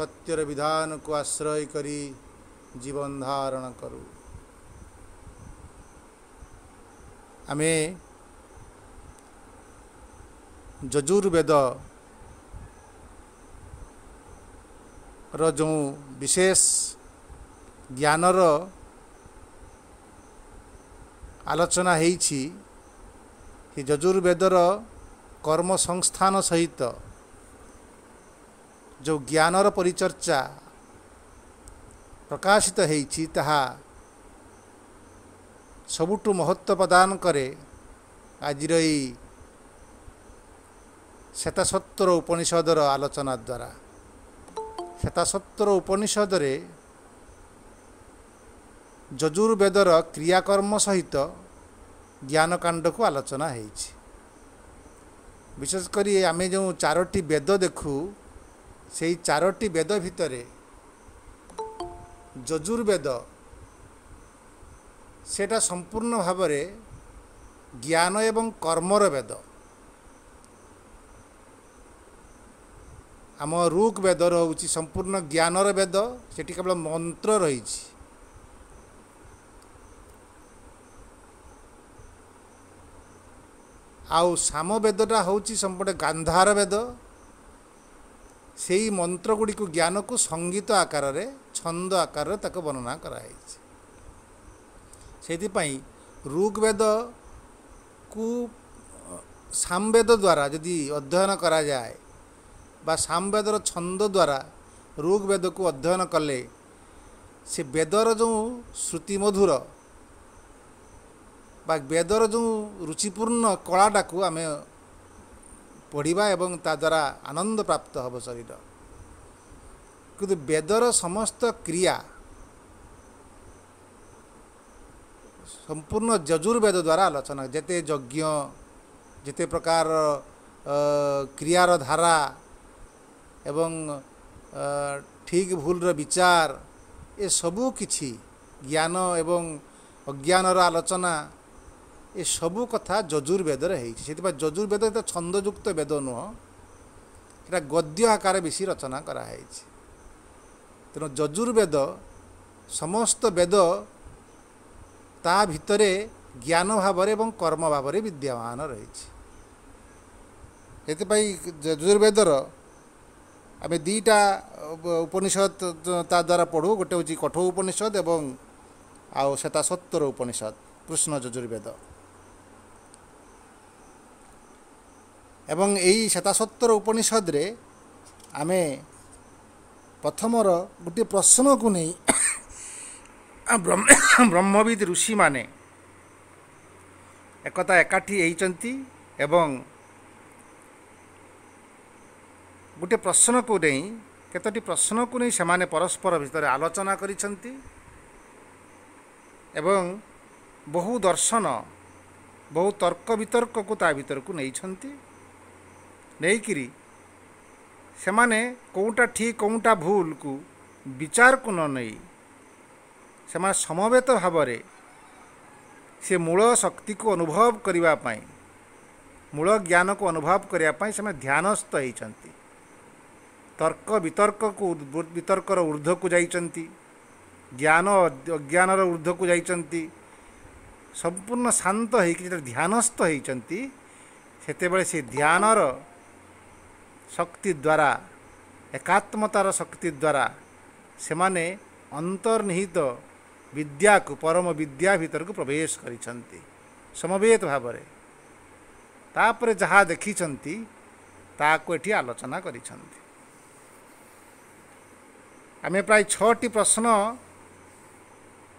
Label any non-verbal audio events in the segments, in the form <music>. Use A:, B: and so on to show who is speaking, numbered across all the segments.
A: ସତ୍ୟର ବିଧାନକୁ ଆଶ୍ରୟ କରି ଜୀବନ ଧାରଣ କରୁ। ଆମେ ଯଜୁର୍ବେଦ ର ଯେଉଁ ବିଶେଷ ଜ୍ଞାନର ଆଲୋଚନା ହେଇଛି ସେ ଯଜୁର୍ବେଦର କର୍ମ ସଂସ୍ଥାନ ସହିତ ଯେଉଁ ଜ୍ଞାନର ପରିଚର୍ଚ୍ଚା ପ୍ରକାଶିତ ହେଇଛି ତାହା ସବୁଠୁ ମହତ୍ତ୍ୱ ପ୍ରଦାନ କରେ ଆଜିର ଏଇ ଶ୍ଵେତସତ୍ୱର ଉପନିଷଦର ଆଲୋଚନା ଦ୍ୱାରା ଶ୍ଵେତସତ୍ୱର ଉପନିଷଦରେ ଯଜୁର୍ବେଦର କ୍ରିୟାକର୍ମ ସହିତ ଜ୍ଞାନକାଣ୍ଡକୁ ଆଲୋଚନା ହେଇଛି ବିଶେଷ କରି ଆମେ ଯେଉଁ ଚାରୋଟି ବେଦ ଦେଖୁ ସେଇ ଚାରୋଟି ବେଦ ଭିତରେ ଯଜୁର୍ବେଦ ସେଇଟା ସମ୍ପୂର୍ଣ୍ଣ ଭାବରେ ଜ୍ଞାନ ଏବଂ କର୍ମର ବେଦ ଆମ ଋକ୍ ବେଦର ହେଉଛି ସମ୍ପୂର୍ଣ୍ଣ ଜ୍ଞାନର ବେଦ ସେଠି କେବଳ ମନ୍ତ୍ର ରହିଛି। ଆଉ ସାମବେଦଟା ହେଉଛି ସମ୍ପୂର୍ଣ୍ଣ ଗାନ୍ଧାର ବେଦ ସେଇ ମନ୍ତ୍ର ଗୁଡ଼ିକୁ ଜ୍ଞାନକୁ ସଙ୍ଗୀତ ଆକାରରେ ଛନ୍ଦ ଆକାରରେ ତାକୁ ବର୍ଣ୍ଣନା କରାଯାଇଛି। ସେଇଥିପାଇଁ ଋକ୍ ବେଦକୁ ସାମବେଦ ଦ୍ୱାରା ଯଦି ଅଧ୍ୟୟନ କରାଯାଏ ବା ସାମବେଦର ଛନ୍ଦ ଦ୍ୱାରା ଋକ୍ ବେଦକୁ ଅଧ୍ୟୟନ କଲେ ସେ ବେଦର ଯେଉଁ ଶ୍ରୁତିମଧୁର ବା ବେଦର ଯେଉଁ ରୁଚିପୂର୍ଣ୍ଣ କଳାଟାକୁ ଆମେ ପଢ଼ିବା ଏବଂ ତା ଦ୍ୱାରା ଆନନ୍ଦ ପ୍ରାପ୍ତ ହେବ ଶରୀର। କିନ୍ତୁ ବେଦର ସମସ୍ତ କ୍ରିୟା ସମ୍ପୂର୍ଣ୍ଣ ଯଜୁର୍ବେଦ ଦ୍ୱାରା ଆଲୋଚନା ଯେତେ ଯଜ୍ଞ ଯେତେ ପ୍ରକାର କ୍ରିୟାର ଧାରା ଏବଂ ଠିକ୍ ଭୁଲର ବିଚାର ଏସବୁ କିଛି ଜ୍ଞାନ ଏବଂ ଅଜ୍ଞାନର ଆଲୋଚନା ଏସବୁ କଥା ଯଜୁର୍ବେଦରେ ହେଇଛି ସେଥିପାଇଁ ଯଜୁର୍ବେଦ ଏତେ ଛନ୍ଦଯୁକ୍ତ ବେଦ ନୁହଁ। ସେଟା ଗଦ୍ୟ ଆକାରରେ ବେଶୀ ରଚନା କରାହେଇଛି। ତେଣୁ ଯଜୁର୍ବେଦ ସମସ୍ତ ବେଦ ତା ଭିତରେ ଜ୍ଞାନ ଭାବରେ ଏବଂ କର୍ମ ଭାବରେ ବିଦ୍ୟମାନ ରହିଛି। ସେଥିପାଇଁ ଯଜୁର୍ବେଦର ଆମେ ଦୁଇଟା ଉପନିଷଦ ତା ଦ୍ୱାରା ପଢ଼ୁ ଗୋଟେ ହେଉଛି କଠୋ ଉପନିଷଦ ଏବଂ ଆଉ ସେଟା ସତ୍ୱର ଉପନିଷଦ କୃଷ୍ଣ ଯଜୁର୍ବେଦ। ଏବଂ ଏହି ଶ୍ଵେତାସତ୍ୱର ଉପନିଷଦରେ ଆମେ ପ୍ରଥମର ଗୋଟିଏ ପ୍ରଶ୍ନକୁ ନେଇ ବ୍ରହ୍ମବିଦ ଋଷିମାନେ ଏକତା ଏକାଠି ହେଇଛନ୍ତି ଏବଂ ଗୋଟିଏ ପ୍ରଶ୍ନକୁ ନେଇ କେତୋଟି ପ୍ରଶ୍ନକୁ ନେଇ ସେମାନେ ପରସ୍ପର ଭିତରେ ଆଲୋଚନା କରିଛନ୍ତି ଏବଂ ବହୁ ଦର୍ଶନ ବହୁ ତର୍କ ବିତର୍କକୁ ତା ଭିତରକୁ ନେଇଛନ୍ତି ନେଇକିରି ସେମାନେ କେଉଁଟା ଠିକ୍ କେଉଁଟା ଭୁଲକୁ ବିଚାରକୁ ନ ନେଇ ସେମାନେ ସମବେତ ଭାବରେ ସେ ମୂଳ ଶକ୍ତିକୁ ଅନୁଭବ କରିବା ପାଇଁ ମୂଳ ଜ୍ଞାନକୁ ଅନୁଭବ କରିବା ପାଇଁ ସେମାନେ ଧ୍ୟାନସ୍ଥ ହେଇଛନ୍ତି। ତର୍କ ବିତର୍କକୁ ବିତର୍କର ଉର୍ଦ୍ଧ୍ୱକୁ ଯାଇଛନ୍ତି ଜ୍ଞାନ ଅଜ୍ଞାନର ଉର୍ଦ୍ଧ୍ୱକୁ ଯାଇଛନ୍ତି ସମ୍ପୂର୍ଣ୍ଣ ଶାନ୍ତ ହେଇକି ଯେତେବେଳେ ଧ୍ୟାନସ୍ଥ ହେଇଛନ୍ତି ସେତେବେଳେ ସେ ଧ୍ୟାନର ଶକ୍ତି ଦ୍ୱାରା ଏକାତ୍ମତାର ଶକ୍ତି ଦ୍ୱାରା ସେମାନେ ଅନ୍ତର୍ନିହିତ ବିଦ୍ୟାକୁ ପରମ ବିଦ୍ୟା ଭିତରକୁ ପ୍ରବେଶ କରିଛନ୍ତି ସମବେତ ଭାବରେ। ତାପରେ ଯାହା ଦେଖିଛନ୍ତି ତାକୁ ଏଠି ଆଲୋଚନା କରିଛନ୍ତି। ଆମେ ପ୍ରାୟ ଛଅଟି ପ୍ରଶ୍ନ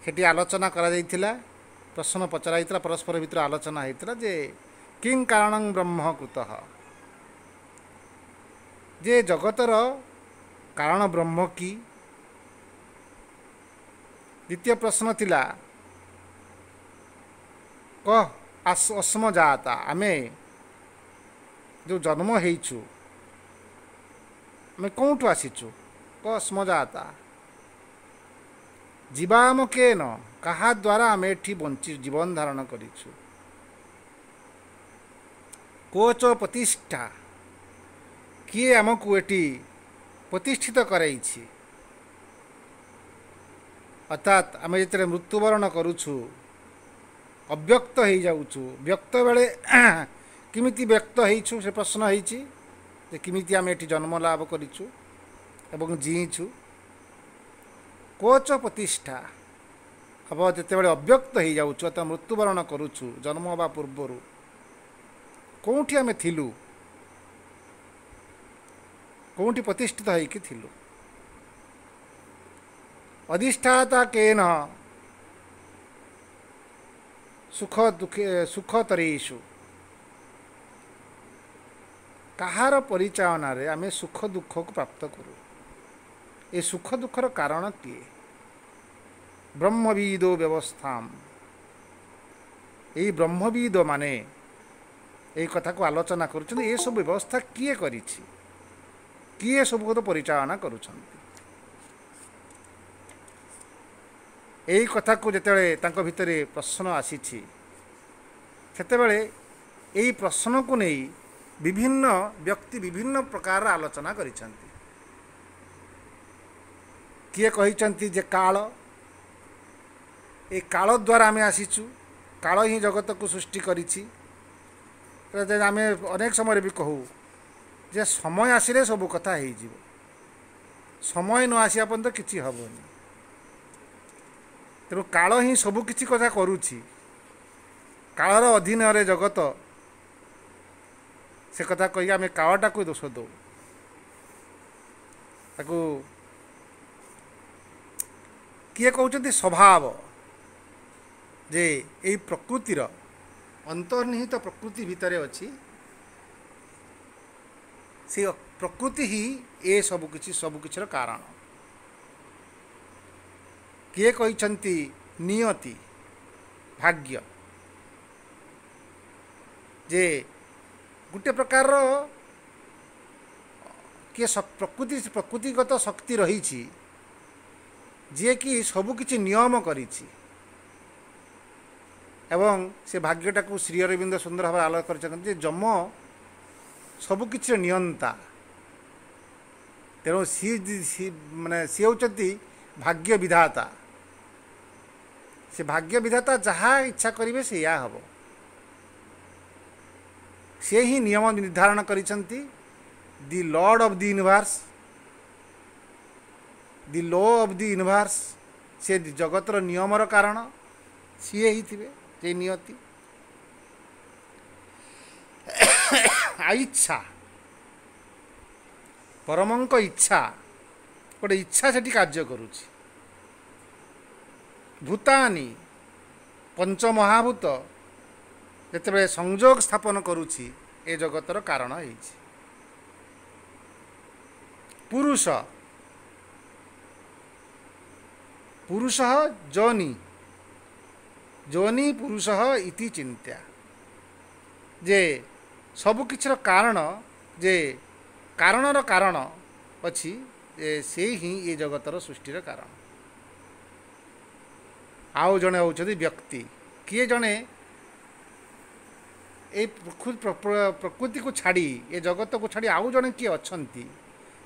A: ସେଠି ଆଲୋଚନା କରାଯାଇଥିଲା। ପ୍ରଶ୍ନ ପଚରା ହେଇଥିଲା ପରସ୍ପର ଭିତରେ ଆଲୋଚନା ହେଇଥିଲା ଯେ କିଂ କାରଣ ବ୍ରହ୍ମକୃତ? ଯେ ଜଗତର କାରଣ ବ୍ରହ୍ମ କି? ଦ୍ୱିତୀୟ ପ୍ରଶ୍ନ ଥିଲା କହ ଅସ୍ମଜାତା ଆମେ ଯେଉଁ ଜନ୍ମ ହେଇଛୁ ଆମେ କେଉଁଠୁ ଆସିଛୁ? କସ୍ମଜାତା ଜୀବାମ କେନ କାହା ଦ୍ୱାରା ଆମେ ଏଠି ବଞ୍ଚି ଜୀବନ ଧାରଣ କରିଛୁ? କୋଚ ପ୍ରତିଷ୍ଠା। କିଏ ଆମକୁ ଏଠି ପ୍ରତିଷ୍ଠିତ କରାଇଛି? ଅର୍ଥାତ୍ ଆମେ ଯେତେବେଳେ ମୃତ୍ୟୁବରଣ କରୁଛୁ ଅବ୍ୟକ୍ତ ହେଇଯାଉଛୁ ବ୍ୟକ୍ତ ବେଳେ <coughs> କେମିତି ବ୍ୟକ୍ତ ହେଇଛୁ ସେ ପ୍ରଶ୍ନ ହେଇଛି? ଯେ କେମିତି ଆମେ ଏଠି ଜନ୍ମ ଲାଭ କରିଛୁ ଏବଂ ଜିଇଁଛୁ? କୋଚ ପ୍ରତିଷ୍ଠା। ହେବ ଯେତେବେଳେ ଅବ୍ୟକ୍ତ ହେଇଯାଉଛୁ ଅର୍ଥାৎ ମୃତ୍ୟୁବରଣ କରୁଛୁ ଜନ୍ମ ହେବା ପୂର୍ବରୁ କେଉଁଠି ଆମେ ଥିଲୁ? କେଉଁଠି ପ୍ରତିଷ୍ଠିତ ହେଇକି ଥିଲୁ ଅଧିଷ୍ଠାତା କେନ ସୁଖ ଦୁଃଖ ସୁଖତରୀଷୁ କାହାର ପରିଚାଳନାରେ ଆମେ ସୁଖ ଦୁଃଖକୁ ପ୍ରାପ୍ତ କରୁ ଏ ସୁଖ ଦୁଃଖର କାରଣ କିଏ ବ୍ରହ୍ମବିଦ ବ୍ୟବସ୍ଥା ଏଇ ବ୍ରହ୍ମବିଦ ମାନେ ଏଇ କଥାକୁ ଆଲୋଚନା କରୁଛନ୍ତି ଏସବୁ ବ୍ୟବସ୍ଥା କିଏ କରିଛି କିଏ ସବୁ କଥା ପରିଚାଳନା କରୁଛନ୍ତି? ଏଇ କଥାକୁ ଯେତେବେଳେ ତାଙ୍କ ଭିତରେ ପ୍ରଶ୍ନ ଆସିଛି ସେତେବେଳେ ଏଇ ପ୍ରଶ୍ନକୁ ନେଇ ବିଭିନ୍ନ ବ୍ୟକ୍ତି ବିଭିନ୍ନ ପ୍ରକାରର ଆଲୋଚନା କରିଛନ୍ତି। କିଏ କହିଛନ୍ତି ଯେ କାଳ ଏ କାଳ ଦ୍ୱାରା ଆମେ ଆସିଛୁ କାଳ ହିଁ ଜଗତକୁ ସୃଷ୍ଟି କରିଛି। ଆମେ ଅନେକ ସମୟରେ ବି କହୁ ଯେ ସମୟ ଆସିଲେ ସବୁ କଥା ହେଇଯିବ। ସମୟ ନ ଆସିବା ପର୍ଯ୍ୟନ୍ତ କିଛି ହେବନି। ତେଣୁ କାଳ ହିଁ ସବୁ କିଛି କଥା କରୁଛି। କାଳର ଅଧୀନରେ ଜଗତ ସେ କଥା କହିକି ଆମେ କାଳଟାକୁ ଦୋଷ ଦେଉ। ତାକୁ କିଏ କହୁଛନ୍ତି? ସ୍ୱଭାବ। ଯେ ଏଇ ପ୍ରକୃତିର ଅନ୍ତର୍ନିହିତ ପ୍ରକୃତି ଭିତରେ ଅଛି। ସେ ପ୍ରକୃତି ହିଁ ଏ ସବୁ କିଛି ସବୁ କିଛିର କାରଣ କିଏ କହିଛନ୍ତି ନିୟତି ଭାଗ୍ୟ ଯେ ଗୋଟେ ପ୍ରକାରର କିଏ ପ୍ରକୃତି ପ୍ରକୃତିଗତ ଶକ୍ତି ରହିଛି ଯିଏକି ସବୁକିଛି ନିୟମ କରିଛି ଏବଂ ସେ ଭାଗ୍ୟଟାକୁ ଶ୍ରୀ ଅରବିନ୍ଦ ସୁନ୍ଦର ଭାବରେ ଆଲୋକ କରିଛନ୍ତି ଯେ ଯମ ସବୁକିଛିର ନିୟନ୍ତା ତେଣୁ ସିଏ ମାନେ ସିଏ ହେଉଛନ୍ତି ଭାଗ୍ୟ ବିଧାତା ସେ ଭାଗ୍ୟ ବିଧାତା ଯାହା ଇଚ୍ଛା କରିବେ ସେଇଆ ହେବ ସେ ହିଁ ନିୟମ ନିର୍ଦ୍ଧାରଣ କରିଛନ୍ତି the lord of the universe the law of the universe ସେ ଜଗତର ନିୟମର କାରଣ ସିଏ ହେଇଥିବେ ସେ ନିୟତି। ଇଚ୍ଛା ପରମଙ୍କ ଇଚ୍ଛା ଗୋଟେ ଇଚ୍ଛା ସେଠି କାର୍ଯ୍ୟ କରୁଛି ଭୂତାନି ପଞ୍ଚମହାଭୂତ ଯେତେବେଳେ ସଂଯୋଗ ସ୍ଥାପନ କରୁଛି ଏ ଜଗତର କାରଣ ହେଇଛି ପୁରୁଷ ପୁରୁଷ ଯୋନି ଯୋନି ପୁରୁଷ ଇତି ଚିନ୍ତା ଯେ ସବୁକିଛିର କାରଣ ଯେ କାରଣର କାରଣ ଅଛି ଯେ ସେ ହିଁ ଏ ଜଗତର ସୃଷ୍ଟିର କାରଣ। ଆଉ ଜଣେ ହେଉଛନ୍ତି ବ୍ୟକ୍ତି। କିଏ ଜଣେ ଏଇ ପ୍ରକୃତିକୁ ଛାଡ଼ି ଏ ଜଗତକୁ ଛାଡ଼ି ଆଉ ଜଣେ କିଏ ଅଛନ୍ତି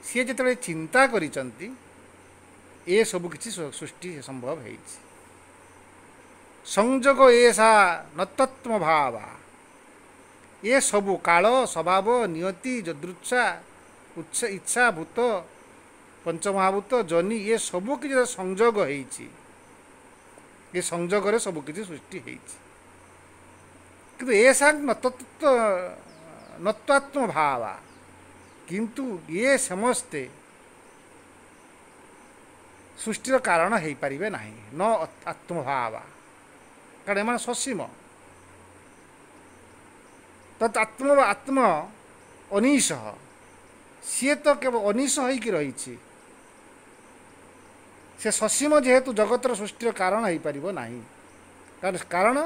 A: ସିଏ ଯେତେବେଳେ ଚିନ୍ତା କରିଛନ୍ତି ଏସବୁ କିଛି ସୃଷ୍ଟି ସମ୍ଭବ ହେଇଛି। ସଂଯୋଗ ଏସା ନତତ୍ମ ଭାବା। ଏସବୁ କାଳ ସ୍ୱଭାବ ନିୟତି ଯଦୃଚ୍ଛା ଉଚ୍ଛ ଇଚ୍ଛା ଭୂତ ପଞ୍ଚମହାଭୂତ ଜନି ଏ ସବୁ କିଛି ସଂଯୋଗ ହେଇଛି ଏ ସଂଯୋଗରେ ସବୁ କିଛି ସୃଷ୍ଟି ହେଇଛି କିନ୍ତୁ ଏସା ନତତ୍ଵ ନତ୍ୱାତ୍ମ ଭାବା କିନ୍ତୁ ଇଏ ସମସ୍ତେ ସୃଷ୍ଟିର କାରଣ ହେଇପାରିବେ ନାହିଁ ନ ଆତ୍ମଭାବା କାରଣ ଏମାନେ ସସୀମ ତତ୍ ଆତ୍ମ ଆତ୍ମ ଅନିଶ ସିଏ ତ କେବଳ ଅନିଶ ହେଇକି ରହିଛି ସେ ସସୀମ ଯେହେତୁ ଜଗତର ସୃଷ୍ଟିର କାରଣ ହେଇପାରିବ ନାହିଁ। କାରଣ କାରଣ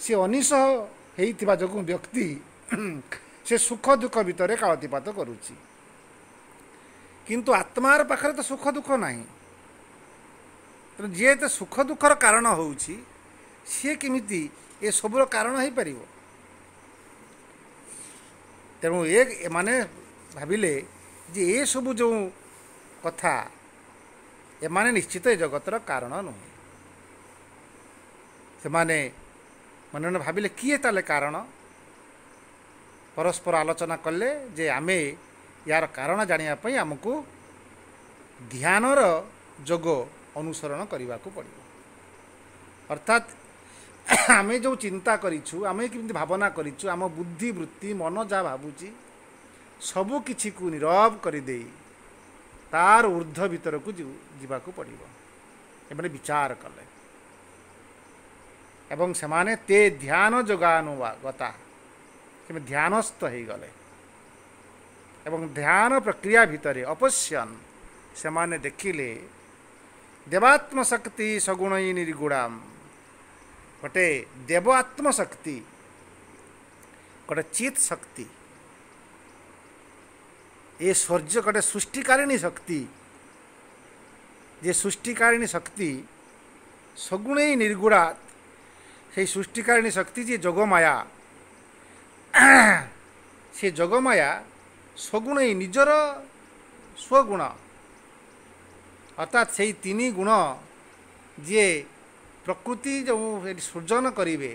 A: ସେ ଅନିଶ ହେଇଥିବା ଯୋଗୁଁ ବ୍ୟକ୍ତି ସେ ସୁଖ ଦୁଃଖ ଭିତରେ କାଳତିପାତ କରୁଛି। କିନ୍ତୁ ଆତ୍ମାର ପାଖରେ ତ ସୁଖ ଦୁଃଖ ନାହିଁ। ତେଣୁ ଯିଏ ଏତେ ସୁଖ ଦୁଃଖର କାରଣ ହେଉଛି ସିଏ କେମିତି ଏସବୁର କାରଣ ହେଇପାରିବ? ତେଣୁ ଏ ଏମାନେ ଭାବିଲେ ଯେ ଏସବୁ ଯେଉଁ କଥା ଏମାନେ ନିଶ୍ଚିତ ଏ ଜଗତର କାରଣ ନୁହେଁ। ସେମାନେ ମନେ ମନେ ଭାବିଲେ କିଏ ତାହେଲେ କାରଣ? ପରସ୍ପର ଆଲୋଚନା କଲେ ଯେ ଆମେ ୟାର କାରଣ ଜାଣିବା ପାଇଁ ଆମକୁ ଧ୍ୟାନର ଯୋଗ ଅନୁସରଣ କରିବାକୁ ପଡ଼ିବ। ଅର୍ଥାତ୍ <coughs> ଆମେ ଯେଉଁ ଚିନ୍ତା କରିଛୁ ଆମେ କେମିତି ଭାବନା କରିଛୁ ଆମ ବୁଦ୍ଧି ବୃତ୍ତି ମନ ଯାହା ଭାବୁଛି ସବୁ କିଛିକୁ ନିରବ କରିଦେଇ ତାର ଉର୍ଦ୍ଧ୍ୱ ଭିତରକୁ ଯିବାକୁ ପଡ଼ିବ। ଏମାନେ ବିଚାର କଲେ। ଏବଂ ସେମାନେ ତେ ଧ୍ୟାନ ଯୋଗାନୁଗତା ସେମାନେ ଧ୍ୟାନସ୍ଥ ହେଇଗଲେ। ଏବଂ ଧ୍ୟାନ ପ୍ରକ୍ରିୟା ଭିତରେ ଅପଶ୍ୟନ୍ ସେମାନେ ଦେଖିଲେ ଦେବାତ୍ମ ଶକ୍ତି ସଗୁଣଇ ନିର୍ଗୁଣାମ। ଗୋଟେ ଦେବ ଆତ୍ମଶକ୍ତି ଗୋଟେ ଚିତ୍ ଶକ୍ତି ଏ ସୂର୍ଯ୍ୟ ଗୋଟେ ସୃଷ୍ଟିକାରିଣୀ ଶକ୍ତି ଯେ ସୃଷ୍ଟିକାରିଣୀ ଶକ୍ତି ସଗୁଣେଇ ନିର୍ଗୁଣା সেই সৃষ্টিকারিণী শক্তি যে যোগমায়া <clears throat> ସେ ଯୋଗମାୟା ସଗୁଣ ନିଜର ସ୍ୱଗୁଣ ଅର୍ଥାତ୍ ସେଇ ତିନି ଗୁଣ ଯିଏ ପ୍ରକୃତି ଯେଉଁ ସୃଜନ କରିବେ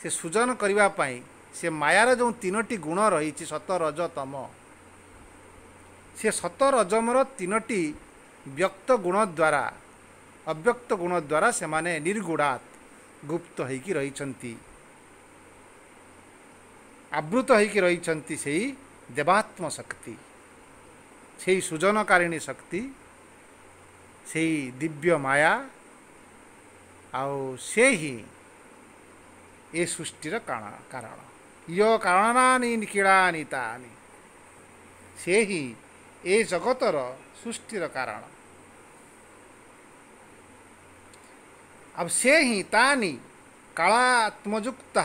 A: ସେ ସୃଜନ କରିବା ପାଇଁ ସେ ମାୟାର ଯେଉଁ ତିନୋଟି ଗୁଣ ରହିଛି ସତ ରଜ ତମ ସେ ସତ ରଜମର ତିନୋଟି ବ୍ୟକ୍ତ ଗୁଣ ଦ୍ୱାରା ଅବ୍ୟକ୍ତ ଗୁଣ ଦ୍ୱାରା ସେମାନେ ନିର୍ଗୁଣାତ୍ ଗୁପ୍ତ ହେଇକି ରହିଛନ୍ତି। ଆବୃତ ହେଇକି ରହିଛନ୍ତି ସେଇ ଦେବାତ୍ମ ଶକ୍ତି ସେଇ ସୃଜନକାରିଣୀ ଶକ୍ତି ସେଇ ଦିବ୍ୟ ମାୟା ଆଉ ସେ ହିଁ ଏ ସୃଷ୍ଟିର କାରଣ ୟ କାରଣାନି କିଣାନି ତାନି। ସେ ହିଁ ଏ ଜଗତର ସୃଷ୍ଟିର କାରଣ। ଆଉ ସେ ହିଁ ତାନି କାଳାତ୍ମଯୁକ୍ତ।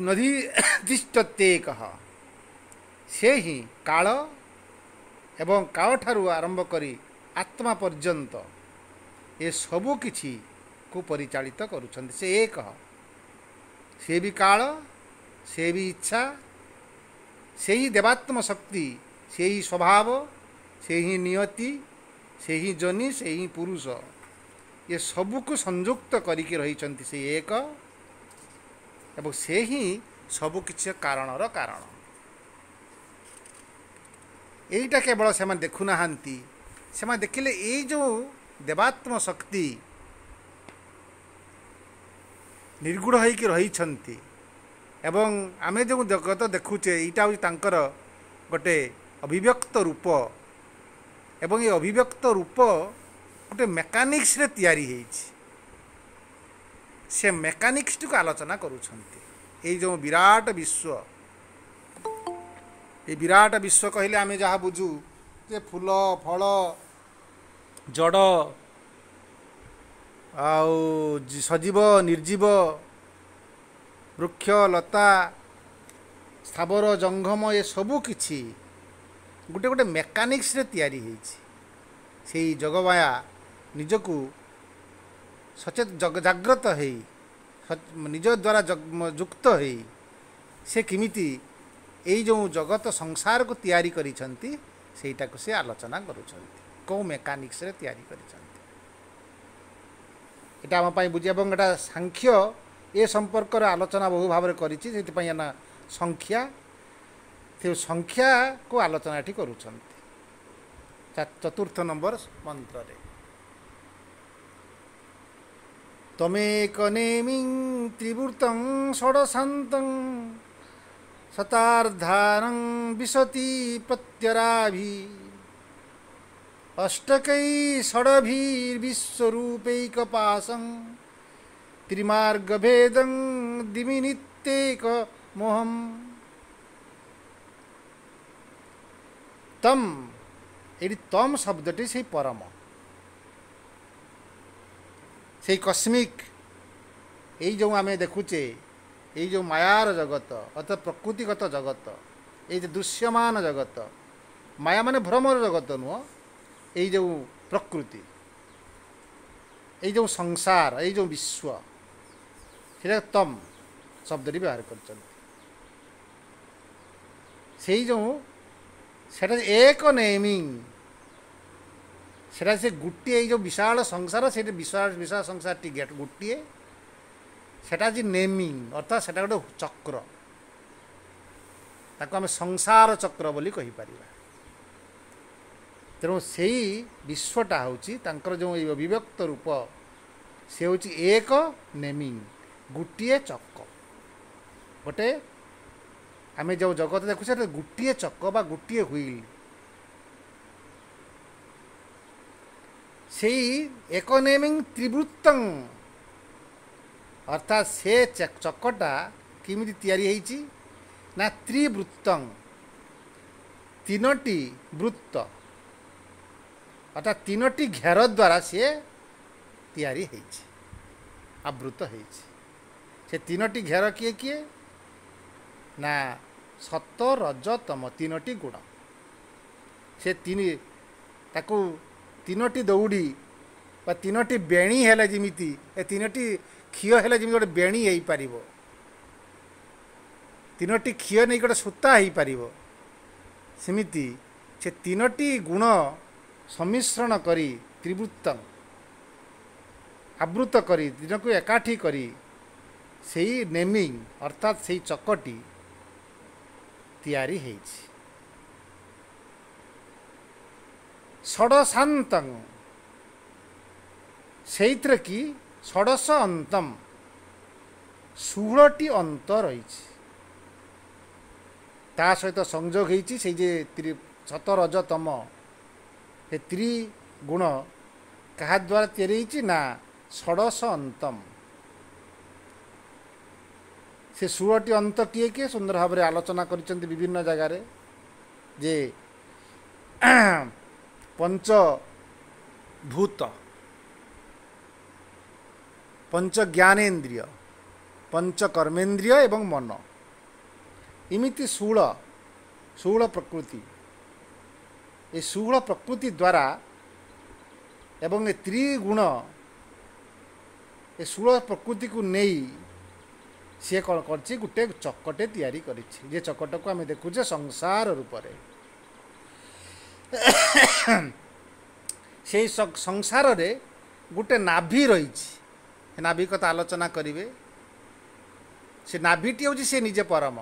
A: ନଧିଷ୍ଟତ୍ୟେକ ସେ ହିଁ କାଳ ଏବଂ କାଳଠାରୁ ଆରମ୍ଭ କରି ଆତ୍ମା ପର୍ଯ୍ୟନ୍ତ ଏ ସବୁ କିଛିକୁ ପରିଚାଳିତ କରୁଛନ୍ତି ସେ ଏକ ସେ ବି କାଳ ସେ ବି ଇଚ୍ଛା ସେହି ଦେବାତ୍ମ ଶକ୍ତି ସେହି ସ୍ୱଭାବ ସେହି ନିୟତି ସେହି ଜନି ସେହି ପୁରୁଷ ଏ ସବୁକୁ ସଂଯୁକ୍ତ କରିକି ରହିଛନ୍ତି ସେ ଏକ ଏବଂ ସେ ହିଁ ସବୁ କିଛି କାରଣର କାରଣ। ଏଇଟା କେବଳ ସେମାନେ ଦେଖୁନାହାନ୍ତି। ସେମାନେ ଦେଖିଲେ ଏଇ ଯେଉଁ ଦେବାତ୍ମ ଶକ୍ତି ନିର୍ଗୁଢ଼ ହୋଇକି ରହିଛନ୍ତି ଏବଂ ଆମେ ଯେଉଁ ଜଗତ ଦେଖୁଛେ ଏଇଟା ହେଉଛି ତାଙ୍କର ଗୋଟେ ଅଭିବ୍ୟକ୍ତ ରୂପ ଏବଂ ଏ ଅଭିବ୍ୟକ୍ତ ରୂପ ଗୋଟେ ମେକାନିକ୍ସରେ ତିଆରି ହେଇଛି ସେ ମେକାନିକ୍ସଟିକୁ ଆଲୋଚନା କରୁଛନ୍ତି ଏଇ ଯେଉଁ ବିରାଟ ବିଶ୍ୱ ଏ ବିରାଟ ବିଶ୍ୱ କହିଲେ ଆମେ ଯାହା ବୁଝୁ ଯେ ଫୁଲ ଫଳ ଜଡ଼। ଆଉ ସଜୀବ ନିର୍ଜୀବ ବୃକ୍ଷ ଲତା ସ୍ଥାବର ଜଙ୍ଘମ ଏସବୁ କିଛି ଗୋଟେ ଗୋଟେ ମେକାନିକ୍ସରେ ତିଆରି ହେଇଛି। ସେଇ ଯୋଗମାୟା ନିଜକୁ ସଚେତ ଜାଗ୍ରତ ହେଇ ନିଜ ଦ୍ୱାରା ଯୁକ୍ତ ହେଇ ସେ କେମିତି ଏଇ ଯେଉଁ ଜଗତ ସଂସାରକୁ ତିଆରି କରିଛନ୍ତି ସେଇଟାକୁ ସେ ଆଲୋଚନା କରୁଛନ୍ତି। କେଉଁ ମେକାନିକ୍ସରେ ତିଆରି କରିଛନ୍ତି ଏଇଟା ଆମ ପାଇଁ ବୁଝି ଏବଂ ଏଇଟା ସାଂଖ୍ୟ ଏ ସମ୍ପର୍କରେ ଆଲୋଚନା ବହୁ ଭାବରେ କରିଛି ସେଥିପାଇଁ ଏନା ସଂଖ୍ୟା ସେ ସଂଖ୍ୟାକୁ ଆଲୋଚନା ଏଠି କରୁଛନ୍ତି ଚତୁର୍ଥ ନମ୍ବର ମନ୍ତ୍ରରେ ତମେକ ନେମିଂ ତ୍ରିବୃତଂ ଷଡ଼ଶାନ୍ତଂ अष्टकै षडभिर्विश्वरूपैकपासं त्रिमार्गभेदं दिमिनित्येकमोहम् তম, এটি তম শব্দটি সেই পরম। সেই কসমিক, এই যে আমি দেখুছে এই যে মায়ার জগত, অর্থাৎ প্রকৃতিগত জগত, এই যে দৃশ্যমান জগত, মায়া মানে ভ্রমর জগত নুহ ମାନେ ଭ୍ରମର ଜଗତ ନୁହଁ ଏଇ ଯେଉଁ ପ୍ରକୃତି ଏଇ ଯେଉଁ ସଂସାର ଏଇ ଯେଉଁ ବିଶ୍ୱ ସେଇଟା ତମ୍ ଶବ୍ଦଟି ବ୍ୟବହାର କରିଛନ୍ତି ସେଇ ଯେଉଁ ସେଟା ଏକ ନେମିଂ ସେଟା ସେ ଗୋଟିଏ ଏଇ ଯେଉଁ ବିଶାଳ ସଂସାର ସେଇଠି ବିଶାଳ ବିଶାଳ ସଂସାରଟି ଗେଟ୍ ଗୋଟିଏ ସେଟା ହେଉଛି ନେମିଂ ଅର୍ଥାତ୍ ସେଟା ଗୋଟେ ଚକ୍ର ତାକୁ ଆମେ ସଂସାର ଚକ୍ର ବୋଲି କହିପାରିବା ତେଣୁ ସେଇ ବିଶ୍ୱଟା ହେଉଛି ତାଙ୍କର ଯେଉଁ ଏଇ ଅଭିବ୍ୟକ୍ତ ରୂପ ସେ ହେଉଛି ଏକ ନେମିଂ ଗୋଟିଏ ଚକ। ଗୋଟେ ଆମେ ଯେଉଁ ଜଗତ ଦେଖୁଛେ ଗୋଟିଏ ଚକ ବା ଗୋଟିଏ ହୁଇଲ୍। ସେଇ ଏକ ନେମିଂ ତ୍ରିବୃତ୍ତଂ। ଅର୍ଥାତ୍ ସେ ଚକଟା କେମିତି ତିଆରି ହେଇଛି? ନା ତ୍ରିବୃତ୍ତଂ ତିନୋଟି অর্থাৎ তিনটি ঘের দ্বারা সে তৈরি হয়েছে, আবৃত হয়েছে। সে তিনটি ঘের কি কি? না, সত্য রজতম তিনটি গুণ। সে তিনি, তাকে তিনটি দৌড়ি বা তিনটি বেণি হলে যেমিতি, এ তিনটি ক্ষীয় হলে যেমি গোটে বেণী হইপারিব তিনটি ক্ষীয় নেই গোটে সূতা হইপারিব সেমিতি সে তিনটি গুণ ସମ୍ମିଶ୍ରଣ କରି ତ୍ରିବୃତ୍ତ ଆବୃତ କରି ଦିନକୁ ଏକାଠି କରି ସେଇ ନେମିଂ ଅର୍ଥାତ୍ ସେଇ ଚକଟି ତିଆରି ହେଇଛି ଷଡ଼ଶାନ୍ତଂ ସେଇଥିରେ କି ଷଡ଼ଶ ଅନ୍ତମ ଷୋହଳଟି ଅନ୍ତ ରହିଛି ତା ସହିତ ସଂଯୋଗ ହେଇଛି ସେଇ ଯେ ସତ ରଜ ତମ ଏ ତ୍ରିଗୁଣ କାହା ଦ୍ୱାରା ତିଆରି ହେଇଛି ନା ଷଡ଼ଶ ଅନ୍ତମ? ସେ ଷୋହଳଟି ଅନ୍ତ କିଏ କିଏ ସୁନ୍ଦର ଭାବରେ ଆଲୋଚନା କରିଛନ୍ତି ବିଭିନ୍ନ ଜାଗାରେ ଯେ <clears throat> ପଞ୍ଚ ଭୂତ ପଞ୍ଚ ଜ୍ଞାନେନ୍ଦ୍ରିୟ ପଞ୍ଚ କର୍ମେନ୍ଦ୍ରିୟ ଏବଂ ମନ। ଏମିତି ଷୋହଳ ଷୋହଳ ପ୍ରକୃତି। ଏ ଷୋହଳ ପ୍ରକୃତି ଦ୍ୱାରା ଏବଂ ଏ ତ୍ରିଗୁଣ ଏ ଷୋହଳ ପ୍ରକୃତିକୁ ନେଇ ସିଏ କ'ଣ କରିଛି? ଗୋଟେ ଚକଟେ ତିଆରି କରିଛି। ଯେ ଚକଟକୁ ଆମେ ଦେଖୁଛେ ସଂସାର ରୂପରେ। ସେଇ ସଂସାରରେ ଗୋଟେ ନାଭି ରହିଛି। ନାଭି କଥା ଆଲୋଚନା କରିବେ। ସେ ନାଭିଟି ହେଉଛି ସେ ନିଜେ ପରମ।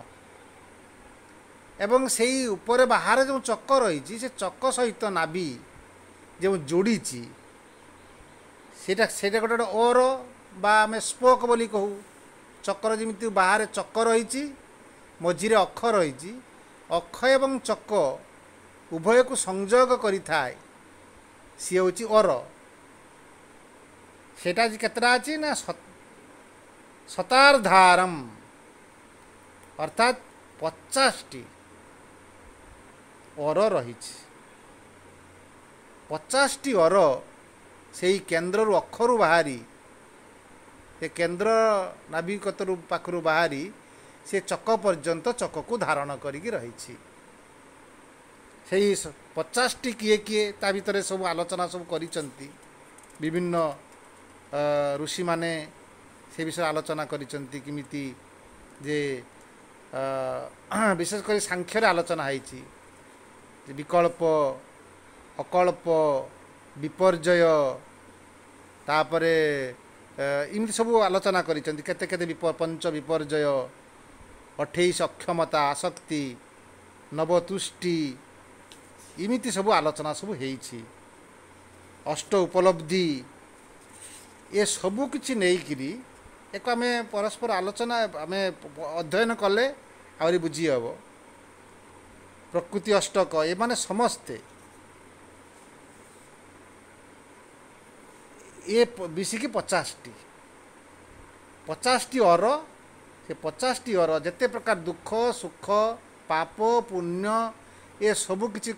A: ଏବଂ ସେଇ ଉପରେ ବାହାରେ ଯେଉଁ ଚକ ରହିଛି ସେ ଚକ ସହିତ ନାଭି ଯେଉଁ ଯୋଡ଼ିଛି ସେଇଟା ସେଇଟା ଗୋଟେ ଗୋଟେ ଓର ବା ଆମେ ସ୍ପୋକ୍ ବୋଲି କହୁ ଚକ୍ର ଯେମିତି ବାହାରେ ଚକ ରହିଛି ମଝିରେ ଅଖ ରହିଛି ଅଖ ଏବଂ ଚକ ଉଭୟକୁ ସଂଯୋଗ କରିଥାଏ ସିଏ ହେଉଛି ଅର। ସେଇଟା ଆଜି କେତେଟା ଅଛି ନା ଶତାର୍ଦ୍ଧାରମ୍ ଅର୍ଥାତ୍ ପଚାଶଟି। ଅର ରହିଛି। ପଚାଶଟି ଅର ସେଇ କେନ୍ଦ୍ରରୁ ଅକ୍ଷରୁ ବାହାରି ସେ କେନ୍ଦ୍ର ନାବିକତରୁ ପାଖରୁ ବାହାରି ସେ ଚକ ପର୍ଯ୍ୟନ୍ତ ଚକକୁ ଧାରଣ କରିକି ରହିଛି। ସେଇ ପଚାଶଟି କିଏ କିଏ ତା ଭିତରେ ସବୁ ଆଲୋଚନା ସବୁ କରିଛନ୍ତି। ବିଭିନ୍ନ ଋଷିମାନେ ସେ ବିଷୟରେ ଆଲୋଚନା କରିଛନ୍ତି କେମିତି ଯେ ବିଶେଷ କରି ସାଂଖ୍ୟରେ ଆଲୋଚନା ହେଇଛି। ବିକଳ୍ପ ଅକଳ୍ପ ବିପର୍ଯ୍ୟୟ ତାପରେ ଏମିତି ସବୁ ଆଲୋଚନା କରିଛନ୍ତି। କେତେ କେତେ ବିପ ପଞ୍ଚ ବିପର୍ଯ୍ୟୟ ଅଠେଇଶ ଅକ୍ଷମତା ଆସକ୍ତି ନବତୁଷ୍ଟି ଏମିତି ସବୁ ଆଲୋଚନା ସବୁ ହେଇଛି। ଅଷ୍ଟ ଉପଲବ୍ଧି ଏ ସବୁ କିଛି ନେଇକିରି ଏକ ଆମେ ପରସ୍ପର ଆଲୋଚନା ଆମେ ଅଧ୍ୟୟନ କଲେ ଆହୁରି ବୁଝି ହେବ। ପ୍ରକୃତି ଅଷ୍ଟକ ଏମାନେ ସମସ୍ତେ। ଏ ମିଶିକି ପଚାଶଟି। ପଚାଶଟି ଅର ସେ ପଚାଶଟି ଅର ଯେତେ ପ୍ରକାର ଦୁଃଖ ସୁଖ ପାପ ପୁଣ୍ୟ ଏ ସବୁ କିଛି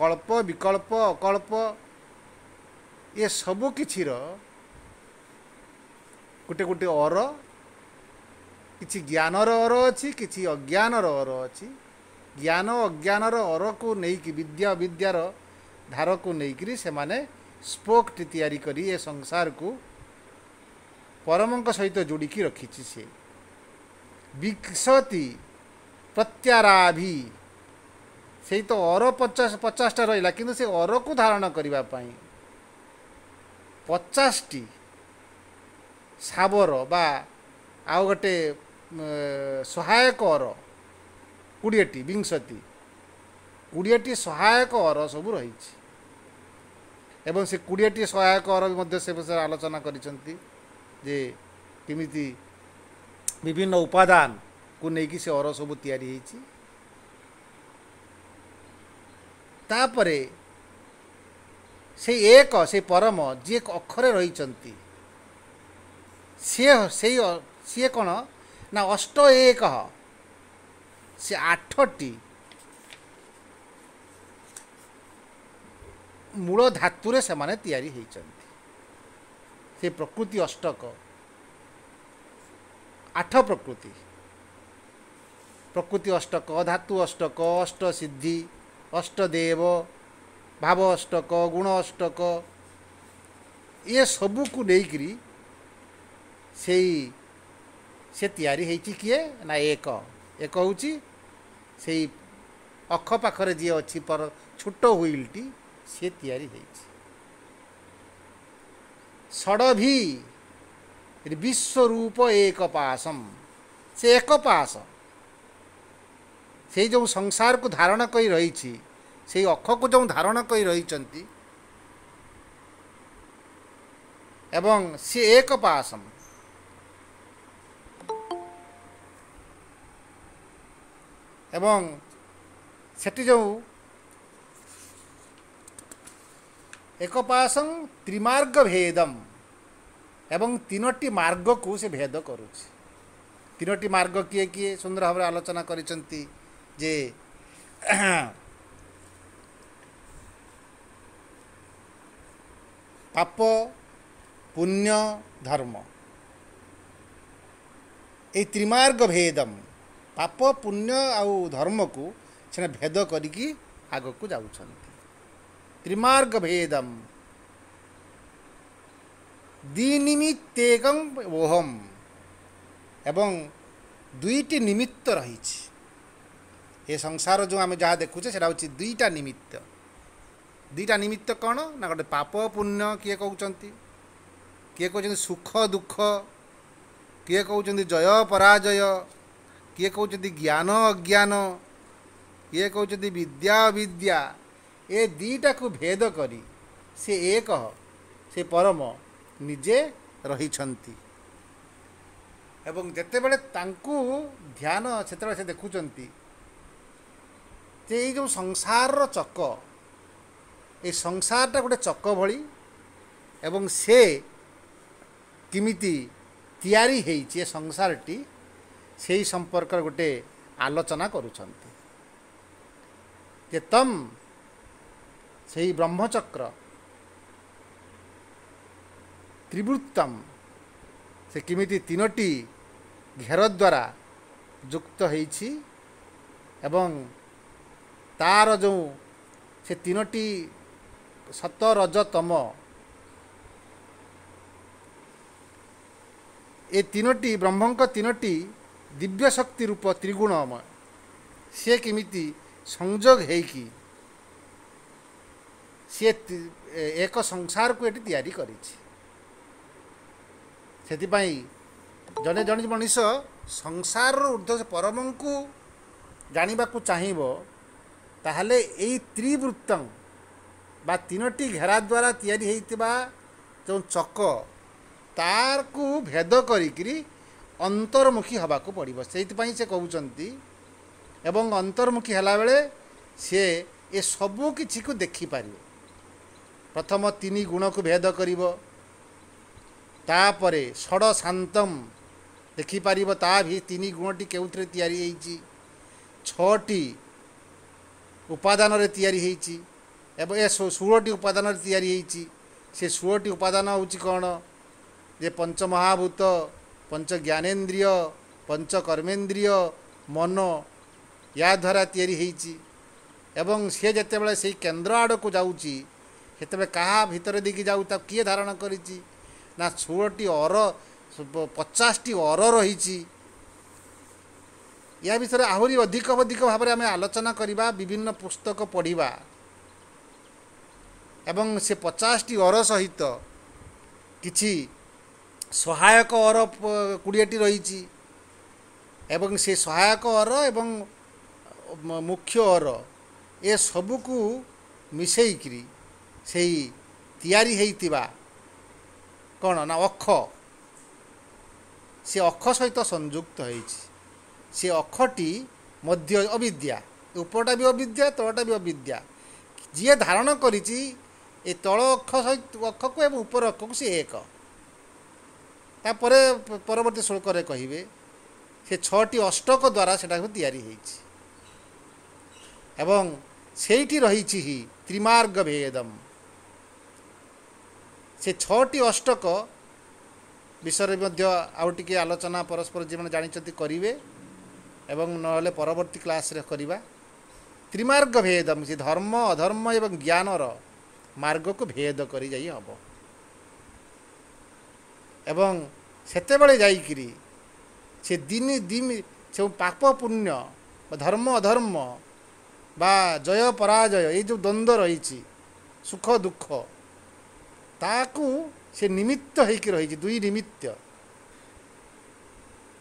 A: କଳ୍ପ ବିକଳ୍ପ ଅକଳ୍ପ ଏ ସବୁ କିଛିର ଗୋଟେ ଗୋଟେ ଅର କିଛି ଜ୍ଞାନର ଅର ଅଛି କିଛି ଅଜ୍ଞାନର ଅର ଅଛି। ଜ୍ଞାନ ଅଜ୍ଞାନର ଅରକୁ ନେଇକି ବିଦ୍ୟା ବିଦ୍ୟାର ଧାରକୁ ନେଇକରି ସେମାନେ ସ୍ପୋକ୍ଟି ତିଆରି କରି ଏ ସଂସାରକୁ ପରମଙ୍କ ସହିତ ଯୋଡ଼ିକି ରଖିଛି ସେ। ବିକଶତି ପ୍ରତ୍ୟାରାଭି। ସେଇ ତ ଅର ପଚାଶ ପଚାଶଟା ରହିଲା କିନ୍ତୁ ସେ ଅରକୁ ଧାରଣ କରିବା ପାଇଁ ପଚାଶଟି ଶାବର ବା ଆଉ ଗୋଟେ ସହାୟକ ଅର କୋଡ଼ିଏଟି ବିଂଶତି କୋଡ଼ିଏଟି ସହାୟକ ଅର ସବୁ ରହିଛି। ଏବଂ ସେ କୋଡ଼ିଏଟି ସହାୟକ ଅର ମଧ୍ୟ ସେ ବିଷୟରେ ଆଲୋଚନା କରିଛନ୍ତି ଯେ କେମିତି ବିଭିନ୍ନ ଉପାଦାନକୁ ନେଇକି ସେ ଅର ସବୁ ତିଆରି ହେଇଛି। ତାପରେ ସେଇ ଏକ ସେଇ ପରମ ଯିଏ ଅକ୍ଷରେ ରହିଛନ୍ତି ସିଏ ସେଇ ସିଏ କ'ଣ? ନା ଅଷ୍ଟ ଏକ। ସେ ଆଠଟି ମୂଳ ଧାତୁରେ ସେମାନେ ତିଆରି ହେଇଛନ୍ତି। ସେ ପ୍ରକୃତି ଅଷ୍ଟକ ଆଠ ପ୍ରକୃତି। ପ୍ରକୃତି ଅଷ୍ଟକ ଧାତୁ ଅଷ୍ଟକ ଅଷ୍ଟ ସିଦ୍ଧି ଅଷ୍ଟଦେବ ଭାବ ଅଷ୍ଟକ ଗୁଣ ଅଷ୍ଟକ ଏ ସବୁକୁ ନେଇକରି ସେଇ ସେ ତିଆରି ହେଇଛି କିଏ? ନା ଏକ। ଏକ ହେଉଛି ସେଇ ଅଖ ପାଖରେ ଯିଏ ଅଛି ପର ଛୋଟ ହୁଇଲଟି ସିଏ ତିଆରି ହେଇଛି ଷଡ଼ଭି ବିଶ୍ୱରୂପ ଏକ ପାସମ ସେ ଏକ ପାସ ସେଇ ଯେଉଁ ସଂସାରକୁ ଧାରଣ କରି ରହିଛି ସେଇ ଅଖକୁ ଯେଉଁ ଧାରଣ କରି ରହିଛନ୍ତି ଏବଂ ସେ ଏକ ପାସମ ଏବଂ ସେଠି ଯେଉଁ ଏକ ପାସଂ ତ୍ରିମାର୍ଗ ଭେଦମ୍ ଏବଂ ତିନୋଟି ମାର୍ଗକୁ ସେ ଭେଦ କରୁଛି ତିନୋଟି ମାର୍ଗ କିଏ କିଏ ସୁନ୍ଦର ଭାବରେ ଆଲୋଚନା କରିଛନ୍ତି ଯେ ପାପ ପୁଣ୍ୟ ଧର୍ମ ଏଇ ତ୍ରିମାର୍ଗ ଭେଦମ୍ ପାପ ପୁଣ୍ୟ ଆଉ ଧର୍ମକୁ ସେଟା ଭେଦ କରିକି ଆଗକୁ ଯାଉଛନ୍ତି। ତ୍ରିମାର୍ଗ ଭେଦମ୍। ଦ୍ୱିନିମିତ୍ତେକଂ ଓହମ୍। ଏବଂ ଦୁଇଟି ନିମିତ୍ତ ରହିଛି। ଏ ସଂସାର ଯେଉଁ ଆମେ ଯାହା ଦେଖୁଛେ ସେଇଟା ହେଉଛି ଦୁଇଟା ନିମିତ୍ତ। ଦୁଇଟା ନିମିତ୍ତ କ'ଣ? ନା ଗୋଟେ ପାପ ପୁଣ୍ୟ କିଏ କହୁଛନ୍ତି? କିଏ କହୁଛନ୍ତି ସୁଖ ଦୁଃଖ? କିଏ କହୁଛନ୍ତି ଜୟ ପରାଜୟ? କିଏ କହୁଛନ୍ତି ଜ୍ଞାନ ଅଜ୍ଞାନ? କିଏ କହୁଛନ୍ତି ବିଦ୍ୟା ଅବିଦ୍ୟା? ଏ ଦୁଇଟାକୁ ଭେଦ କରି ସେ ଏକ ସେ ପରମ ନିଜେ ରହିଛନ୍ତି। ଏବଂ ଯେତେବେଳେ ତାଙ୍କୁ ଧ୍ୟାନ ସେତେବେଳେ ସେ ଦେଖୁଛନ୍ତି ଯେ ଏଇ ଯେଉଁ ସଂସାରର ଚକ ଏ ସଂସାରଟା ଗୋଟେ ଚକ ଭଳି ଏବଂ ସେ କେମିତି ତିଆରି ହେଇଛି ଏ ସଂସାରଟି ସେହି ସମ୍ପର୍କରେ ଗୋଟେ ଆଲୋଚନା କରୁଛନ୍ତି ଯେ ତମ୍ ସେହି ବ୍ରହ୍ମଚକ୍ର ତ୍ରିବୃତ୍ତମ ସେ କେମିତି ତିନୋଟି ଘେର ଦ୍ୱାରା ଯୁକ୍ତ ହେଇଛି ଏବଂ ତାର ଯେଉଁ ସେ ତିନୋଟି ସତ ରଜ ତମ ଏ ତିନୋଟି ବ୍ରହ୍ମଙ୍କ ତିନୋଟି ଦିବ୍ୟ ଶକ୍ତି ରୂପ ତ୍ରିଗୁଣମୟ ସିଏ କେମିତି ସଂଯୋଗ ହେଇକି ସିଏ ଏକ ସଂସାରକୁ ଏଠି ତିଆରି କରିଛି। ସେଥିପାଇଁ ଜଣେ ଜଣେ ମଣିଷ ସଂସାରର ଉର୍ଦ୍ଧ୍ୱ ପରମଙ୍କୁ ଜାଣିବାକୁ ଚାହିଁବ ତାହେଲେ ଏଇ ତ୍ରିବୃତ୍ତ ବା ତିନୋଟି ଘେରା ଦ୍ୱାରା ତିଆରି ହେଇଥିବା ଯେଉଁ ଚକ ତାକୁ ଭେଦ କରିକିରି ଅନ୍ତର୍ମୁଖୀ ହେବାକୁ ପଡ଼ିବ। ସେଇଥିପାଇଁ ସେ କହୁଛନ୍ତି ଏବଂ ଅନ୍ତର୍ମୁଖୀ ହେଲାବେଳେ ସିଏ ଏ ସବୁ କିଛିକୁ ଦେଖିପାରିବ। ପ୍ରଥମ ତିନି ଗୁଣକୁ ଭେଦ କରିବ ତାପରେ ଷଡ଼ ଶାନ୍ତମ ଦେଖିପାରିବ ତା ଭି ତିନି ଗୁଣଟି କେଉଁଥିରେ ତିଆରି ହେଇଛି ଛଅଟି ଉପାଦାନରେ ତିଆରି ହେଇଛି ଏବଂ ଏ ଷୋହଳଟି ଉପାଦାନରେ ତିଆରି ହେଇଛି। ସେ ଷୋହଳଟି ଉପାଦାନ ହେଉଛି କ'ଣ? ଯେ ପଞ୍ଚମହାଭୂତ ପଞ୍ଚ ଜ୍ଞାନେନ୍ଦ୍ରିୟ ପଞ୍ଚ କର୍ମେନ୍ଦ୍ରିୟ ମନ ୟା ଦ୍ୱାରା ତିଆରି ହେଇଛି ଏବଂ ସେ ଯେତେବେଳେ ସେଇ କେନ୍ଦ୍ର ଆଡ଼କୁ ଯାଉଛି ସେତେବେଳେ କାହା ଭିତରେ ଦେଇକି ଯାଉ ତାକୁ କିଏ ଧାରଣ କରିଛି ନା ଷୋହଳଟି ଅର ପଚାଶଟି ଅର ରହିଛି ୟା ବିଷୟରେ ଆହୁରି ଅଧିକ ଅଧିକ ଭାବରେ ଆମେ ଆଲୋଚନା କରିବା ବିଭିନ୍ନ ପୁସ୍ତକ ପଢ଼ିବା। ଏବଂ ସେ ପଚାଶଟି ଅର ସହିତ କିଛି ସହାୟକ ଅର କୋଡ଼ିଏଟି ରହିଛି। ଏବଂ ସେ ସହାୟକ ଅର ଏବଂ ମୁଖ୍ୟ ଅର ଏ ସବୁକୁ ମିଶେଇକିରି ସେଇ ତିଆରି ହେଇଥିବା କ'ଣ ନା ଅଖ ସେ ଅଖ ସହିତ ସଂଯୁକ୍ତ ହେଇଛି। ସେ ଅଖଟି ମଧ୍ୟ ଅବିଦ୍ୟା ଉପରଟା ବି ଅବିଦ୍ୟା ତଳଟା ବି ଅବିଦ୍ୟା। ଯିଏ ଧାରଣ କରିଛି ଏ ତଳ ଅଖ ସହିତ ଅଖକୁ ଏବଂ ଉପର ଅଖକୁ ସେ ଏକ। ତାପରେ ପରବର୍ତ୍ତୀ ଶ୍ଳୋକରେ କହିବେ ସେ ଛଅଟି ଅଷ୍ଟକ ଦ୍ୱାରା ସେଟାକୁ ତିଆରି ହେଇଛି। ଏବଂ ସେଇଠି ରହିଛି ହି ତ୍ରିମାର୍ଗ ଭେଦମ। ସେ ଛଅଟି ଅଷ୍ଟକ ବିଷୟରେ ମଧ୍ୟ ଆଉ ଟିକେ ଆଲୋଚନା ପରସ୍ପର ଯେଉଁମାନେ ଜାଣିଛନ୍ତି କରିବେ ଏବଂ ନହେଲେ ପରବର୍ତ୍ତୀ କ୍ଲାସ୍ରେ କରିବା। ତ୍ରିମାର୍ଗ ଭେଦମ ସେ ଧର୍ମ ଅଧର୍ମ ଏବଂ ଜ୍ଞାନର ମାର୍ଗକୁ ଭେଦ କରି ଯାଇ ହେବ। ଏବଂ ସେତେବେଳେ ଯାଇକିରି ସେ ଦିନି ଦିନି ସବୁ ପାପ ପୁଣ୍ୟ ଧର୍ମ ଅଧର୍ମ ବା ଜୟ ପରାଜୟ ଏଇ ଯେଉଁ ଦ୍ୱନ୍ଦ୍ୱ ରହିଛି ସୁଖ ଦୁଃଖ ତାକୁ ସେ ନିମିତ୍ତ ହେଇକି ରହିଛି ଦୁଇ ନିମିତ୍ତ।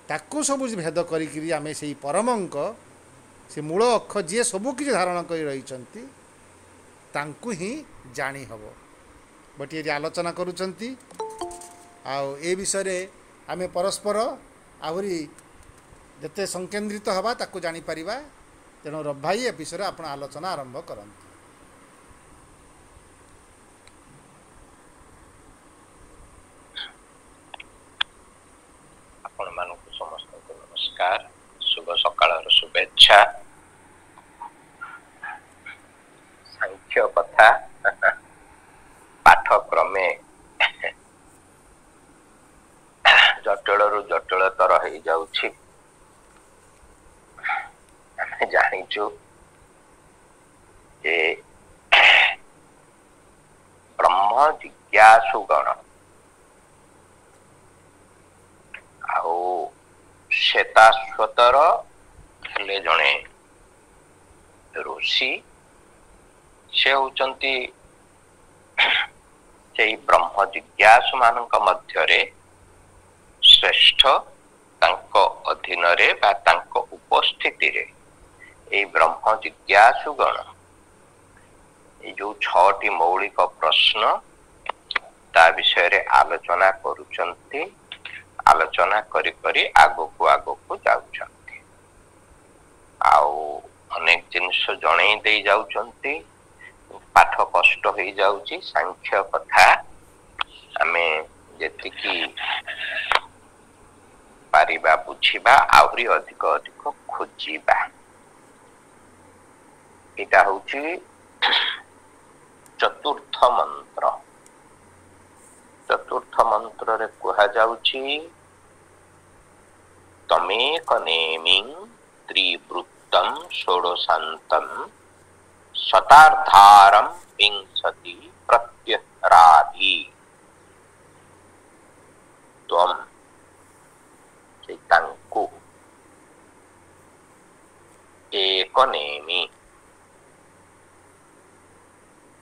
A: ତାକୁ ସବୁ ଭେଦ କରିକିରି ଆମେ ସେଇ ପରମଙ୍କ ସେ ମୂଳ ଅକ୍ଷ ଯିଏ ସବୁ କିଛି ଧାରଣ କରି ରହିଛନ୍ତି ତାଙ୍କୁ ହିଁ ଜାଣି ହେବ ଗୋଟିଏ ଆଲୋଚନା କରୁଛନ୍ତି। ଆଉ ଏ ବିଷୟରେ ଆମେ ପରସ୍ପର ଆହୁରି ଯେତେ ସଂକେନ୍ଦ୍ରିତ ହେବା ତାକୁ ଜାଣିପାରିବା। ତେଣୁ ରଭାଇ ଏ ବିଷୟରେ ଆପଣ ଆଲୋଚନା ଆରମ୍ଭ କରନ୍ତୁ।
B: ବ୍ରହ୍ମ ଜିଜ୍ଞାସୁ ଗଣ ଆଉ ଶ୍ଵେତାଶ୍ୱତର ହେଲେ ଜଣେ ଋଷି ସେ ହଉଛନ୍ତି ସେଇ ବ୍ରହ୍ମ ଜିଜ୍ଞାସୁ ମାନଙ୍କ ମଧ୍ୟରେ ଶ୍ରେଷ୍ଠ ତାଙ୍କ ଅଧୀନରେ ବା ତାଙ୍କ ଉପସ୍ଥିତିରେ ଏଇ ବ୍ରହ୍ମ ଜିଜ୍ଞାସୁ ଗଣ ଏଇ ଯୋଉ ଛଅଟି ମୌଳିକ ପ୍ରଶ୍ନ ତା ବିଷୟରେ ଆଲୋଚନା କରୁଛନ୍ତି ଆଲୋଚନା କରି କରି ଆଗକୁ ଆଗକୁ ଯାଉଛନ୍ତି। ଆଉ ଅନେକ ଜିନିଷ ଜଣେଇ ଦେଇ ଯାଉଛନ୍ତି ପାଠ କଷ୍ଟ ହେଇଯାଉଛି ସାଂଖ୍ୟ କଥା ଆମେ ଯେତିକି ପାରିବା ବୁଝିବା ଆହୁରି ଅଧିକ ଅଧିକ ଖୋଜିବା। ଏଇଟା ହଉଛି ଚତୁର୍ଥ ମନ୍ତ୍ର। ଚତୁର୍ଥ ମନ୍ତ୍ରରେ କୁହାଯାଉଛି ତମେକ ନେମି ତ୍ରିବୃତ୍ତମ ଷୋଡ଼ଶାନ୍ତମ ଶତାର୍ଦ୍ଧାରମ ବିଂଶତି ପ୍ରତ୍ୟରାଧି। ତ୍ୱମ ସେ ତାଙ୍କୁ ଏକ ନେମି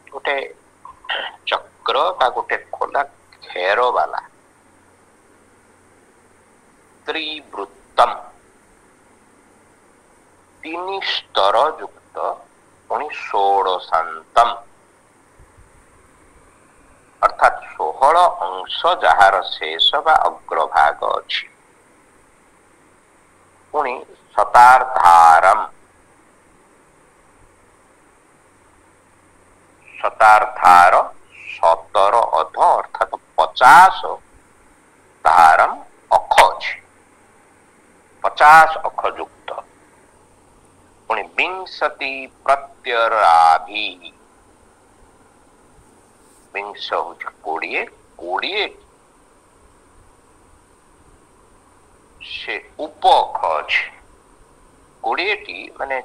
B: ଗୋଟେ ଚକ୍ର ବା ଗୋଟେ ଖୋଲା ଖେର ବାଲା ତ୍ରିବୃତ୍ତମ ତିନି ସ୍ତର ଯୁକ୍ତ ପୁଣି ଷୋଡ଼ଶାନ୍ତମ ଅର୍ଥାତ୍ ଷୋହଳ ଅଂଶ ଯାହାର ଶେଷ ବା ଅଗ୍ରଭାଗ ଅଛି ପୁଣି ଶତାର୍ଦ୍ଧାରମ ଶତାର୍ଦ୍ଧାର ସତର ଅଧ ଅର୍ଥାତ୍ ପଚାଶ ଧାରମ ଅଖ ଅଛି ପଚାଶ ଅଖ ଯୁକ୍ତ ପୁଣି ବିଂଶତି ପ୍ରତ୍ୟରାଭି ବିଂଶ ହଉଛି କୋଡ଼ିଏ କୋଡ଼ିଏ ସେ ଉପ ଅଖ ଅଛି କୋଡ଼ିଏଟି ମାନେ